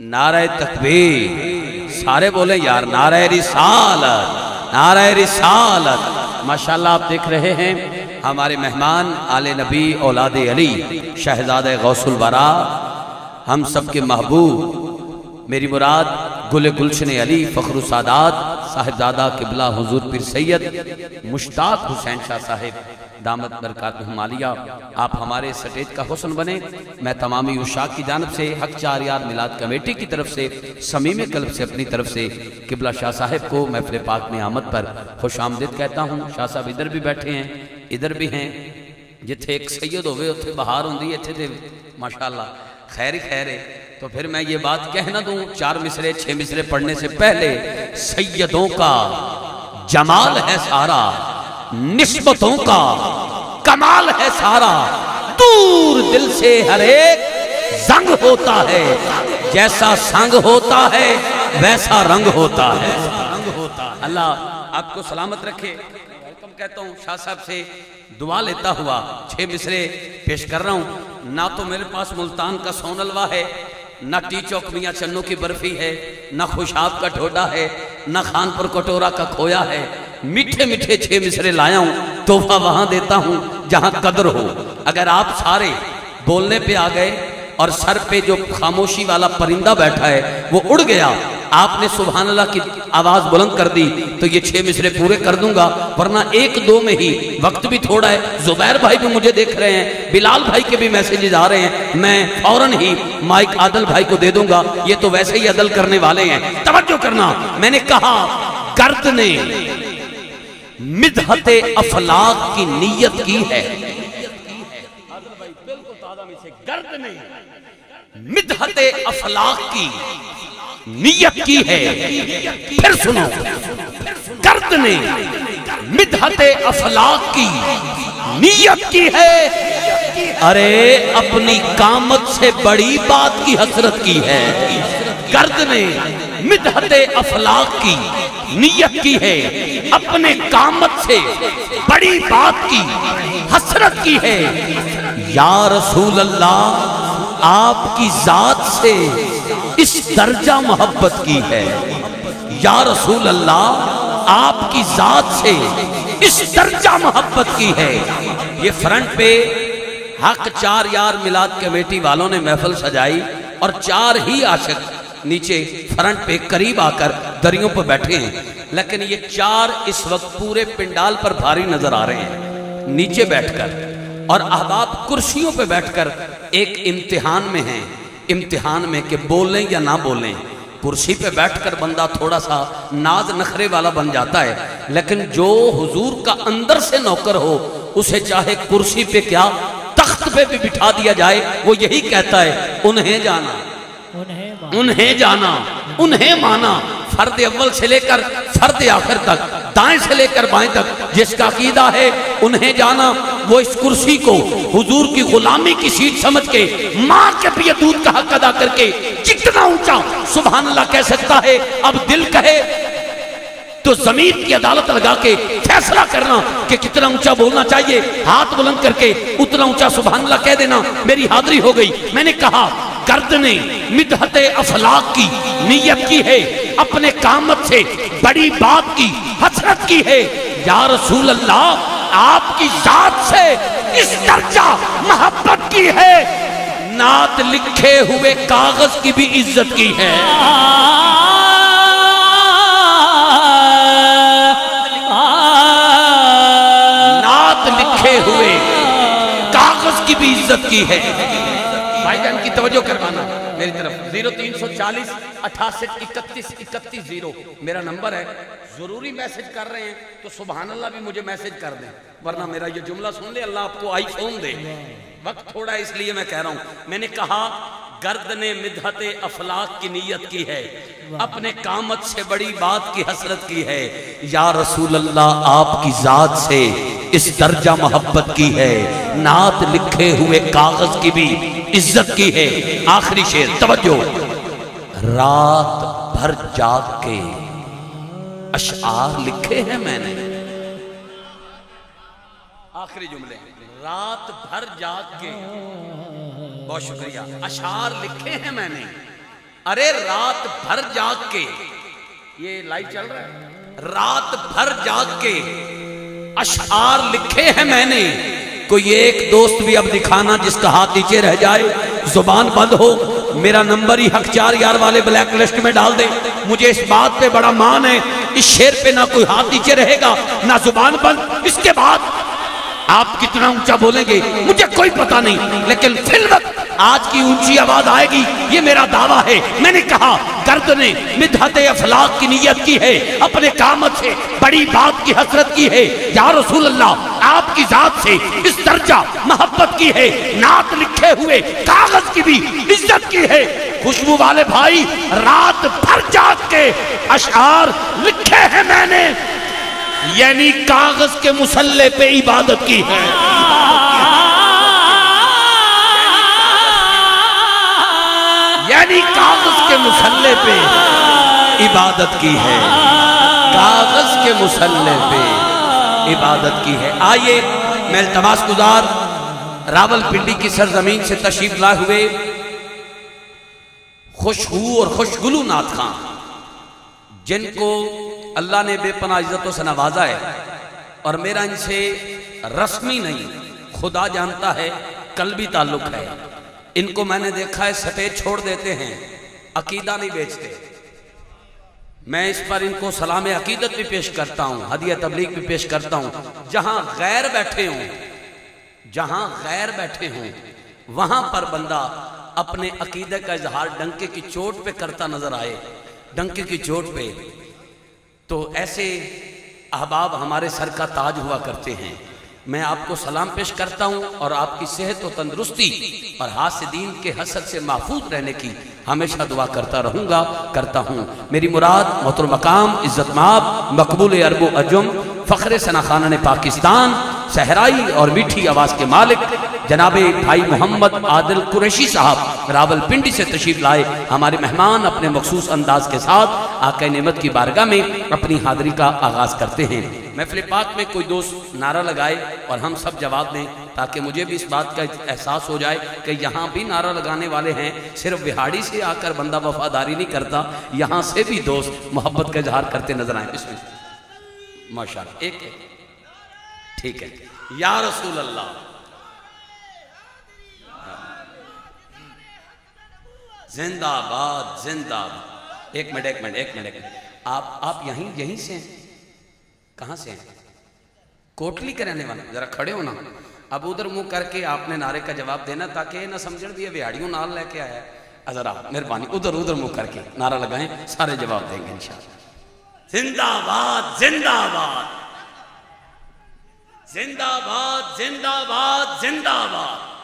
नारे तकबीर। सारे बोले, यार नारे रिसालत नारे रिसालत। माशाल्लाह, आप देख रहे हैं, हमारे मेहमान, आले नबी, औलाद अली, शहजाद गौसुल बरा, हम सबके महबूब, मेरी मुराद, गुल गुलशन अली, फ़खर सादात, साहिबजादा किबला हुजूर पीर सैयद, मुश्ताक हुसैन शाह साहिब। दामद बरकत मालिया आप हमारे स्टेज का हुसन बने। मैं तमामी उशाक की जानब से, हक चार यार मिलाद कमेटी की तरफ़ से, समीम कल्ब से अपनी तरफ़ से, किबला शाह साहिब को महफिल पाक में आमद पर खुश आमदीद कहता हूँ। शाह साहब इधर भी बैठे हैं, इधर भी हैं। जिथे एक सैयद होवे उत्थे बहार होंगी इतने तो माशाला खैर ही खैर है। तो फिर मैं ये बात कह ना दूँ, चार मिसरे, छह मिसरे पढ़ने से पहले, सैयदों का जमाल है सारा। निस्बतों का। कमाल है सारा। दूर दिल से हर एक जंग होता है। जैसा संग होता है, वैसा रंग होता है। अल्लाह आपको सलामत रखे। वेलकम कहता हूँ, शाह साहब से दुआ लेता हुआ छह मिसरे पेश कर रहा हूँ। ना तो मेरे पास मुल्तान का सोनलवा है, ना टी चौक मियाँ चन्नू की बर्फ़ी है, ना खुशाब का ढोडा है, ना खानपुर कटोरा का खोया है। मीठे मीठे छह मिसरे लाया हूँ, तोहफा वहाँ देता हूँ, जहाँ कदर हो। अगर आप सारे बोलने पे आ गए और सर पे जो खामोशी वाला परिंदा बैठा है, वो उड़ गया। आपने सुबहान अल्लाह की आवाज़ बुलंद कर दी तो ये छह मिसरे पूरे कर दूँगा, वरना एक दो में ही वक्त भी थोड़ा है। जुबैर भाई भी मुझे देख रहे हैं, बिलाल भाई के भी मैसेजेस आ रहे हैं। मैं फ़ौरन ही माइक आदल भाई को दे दूँगा। ये तो वैसे ही अदल करने वाले हैं। तवज्जो करना। मैंने कहा, गर्द ने मिदहत अफलाक की नीयत की है। गर्द मिदहत अफलाक की नीयत की है। फिर सुनो। गर्द ने मिदहत अफलाक की नीयत की है। अरे, अपनी कामत से बड़ी बात की हसरत की है। गर्द ने मिदहत अफलाक की नीयत की है, अपने कामत से बड़ी बात की, हसरत की है। या रसूल अल्लाह आपकी जात से इस दर्जा मोहब्बत की है। या रसूल अल्लाह आपकी जात से इस दर्जा मोहब्बत की है। ये फ्रंट पे हक चार यार मिलाद कमेटी वालों ने महफल सजाई और चार ही आशिक नीचे फ्रंट पे करीब आकर दरियों पर बैठे हैं, लेकिन ये चार इस वक्त पूरे पिंडाल पर भारी नज़र आ रहे हैं। नीचे बैठकर और अहबाब कुर्सियों पे बैठकर एक इम्तिहान में हैं। इम्तिहान में कि बोलें या ना बोलें, कुर्सी पे बैठकर बंदा थोड़ा सा नाज नखरे वाला बन जाता है, लेकिन जो हुजूर का अंदर से नौकर हो, उसे चाहे कुर्सी पे क्या तख्त पे भी बिठा दिया जाए, वो यही कहता है, उन्हें जाना। उन्हें जाना, उन्हें माना, फर्द अव्वल से लेकर फर्द आखिर तक, दाएँ से लेकर बाएँ तक, जिसका कीदा है उन्हें जाना, वो इस कुर्सी को हुजूर की गुलामी की सीट समझ के माँ के प्रिय दूध का हक अदा करके जितना ऊँचा सुबह अल्लाह कह सकता है, अब दिल कहे तो ज़मीन की अदालत लगा के फैसला करना कि कितना ऊँचा बोलना चाहिए, हाथ बुलंद करके उतना ऊँचा सुबह कह देना, मेरी हाजिरी हो गई। मैंने कहा गर्द ने मिदहत अफलाक की नीयत की है, अपने कामत से बड़ी बात की, हसरत की है। या रसूल अल्लाह आपकी जात से इस दर्जा मोहब्बत की है। नात लिखे हुए कागज़ की भी इज़्ज़त की है। नात लिखे हुए कागज़ की भी इज़्ज़त की है। भाईजान की तवज्जो करवाना। मेरी तरफ़ ज़ीरो तीन सौ चालीस अठासी इकतीस इकतीस, ज़ीरो। मेरा नंबर है। ज़रूरी मैसेज कर रहे हैं तो सुबहान अल्लाह भी मुझे मैसेज कर दें। वरना मेरा ये जुमला सुन ले, अल्लाह आपको आईफोन दे। वक्त थोड़ा इसलिए मैं कह रहा हूँ। मैंने कहा, गर्द ने मिदहत अफलाक की नीयत की है। अपने कामत से बड़ी बात की हसरत की है। या रसूल अल्लाह आपकी जात से इस दर्जा मोहब्बत की है। नात लिखे हुए कागज़ की भी इज़्ज़त की है। आखिरी शेर, तवज्जो। रात भर जाग। के अशार लिखे हैं मैंने। आखिरी जुमले। रात भर जाग। के बहुत शुक्रिया। अशार लिखे हैं मैंने। अरे, रात भर जाग। के ये लाइव चल रहा है। रात भर जाग। के अशार लिखे हैं मैंने। कोई एक दोस्त भी अब दिखाना जिसका हाथ नीचे रह जाए, ज़ुबान बंद हो, मेरा नंबर ही हक चार यार वाले ब्लैक लिस्ट में डाल दे। मुझे इस बात पे बड़ा मान है, इस शेर पे ना कोई हाथ नीचे रहेगा, ना ज़ुबान बंद। इसके बाद आप कितना ऊँचा बोलेंगे, मुझे कोई पता नहीं। लेकिन फ़िल्म आज की ऊँची आवाज़ आएगी, ये मेरा दावा है। मैंने कहा गर्द ने मिदहत अफलाक की नीयत की है, अपने कामत से बड़ी बात की हसरत की है। या रसूल अल्लाह आपकी जात से इस दर्जा मोहब्बत की है। नात लिखे हुए कागज़ की भी इज़्ज़त की है। खुशबू वाले भाई, रात भर जाग के अशार लिखे हैं मैंने। यानी कागज़ के मुसल्ले पे इबादत की है। यानी कागज़ के मुसल्ले पे इबादत की है। कागज़ के मुसल्ले पे इबादत की है। आइए, मैं तमाश गुजार रावलपिंडी की सरजमीन से तशरीफ़ ला हुए खुशबू और खुशगुलू नाथ खां, जिनको अल्लाह ने बेपना इज्जतों से नवाजा है। और मेरा इनसे रस्मी नहीं, खुदा जानता है कल भी ताल्लुक है। इनको मैंने देखा है, सफ़ेद छोड़ देते हैं, अकीदा नहीं बेचते। मैं इस पर इनको सलाम अकीदत भी पेश करता हूँ, हदिया तबलीग भी पेश करता हूँ। जहाँ गैर बैठे हों, जहाँ गैर बैठे हों, वहाँ पर बंदा अपने अकीदे का इजहार डंके की चोट पे करता नज़र आए। डंके की चोट पे तो ऐसे अहबाब हमारे सर का ताज हुआ करते हैं। मैं आपको सलाम पेश करता हूँ और आपकी सेहत और तंदुरुस्ती और हासिदीन के हसद से महफूज रहने की हमेशा दुआ करता रहूँगा, करता हूँ। मेरी मुराद मोहतर मकाम, इज़्ज़त माब मकबूल अरबो अजुम, फ़ख्र सना खाना पाकिस्तान, सहराई और मीठी आवाज़ के मालिक जनाबे भाई मोहम्मद आदिल कुरैशी साहब, रावलपिंडी से तशरीफ़ लाए हमारे मेहमान अपने मखसूस अंदाज के साथ आका नेमत की बारगाह में अपनी हाजिरी का आगाज़ करते हैं। महफिल पाक में कोई दोस्त नारा लगाए और हम सब जवाब दें, ताकि मुझे भी इस बात का एहसास हो जाए कि यहाँ भी नारा लगाने वाले हैं, सिर्फ़ बिहाड़ी से आकर बंदा वफादारी नहीं करता, यहाँ से भी दोस्त मोहब्बत का इजहार करते नज़र आए। इसमें माशा एक ठीक है। या रसूल अल्लाह जिंदाबाद जिंदाबाद। एक मिनट एक मिनट एक मिनट एक मिनट। आप आप यहीं यहीं से हैं? कहाँ से हैं? कोटली के रहने वाले जरा खड़े हो ना। अब उधर मुँह करके आपने नारे का जवाब देना ताकि ना समझ भी बिहाड़ियों नाल लेके आया जरा मेहरबानी। उधर उधर मुँह करके नारा लगाएँ, सारे जवाब देंगे जिंदाबाद जिंदाबाद। जिंदाबाद जिंदाबाद जिंदाबाद।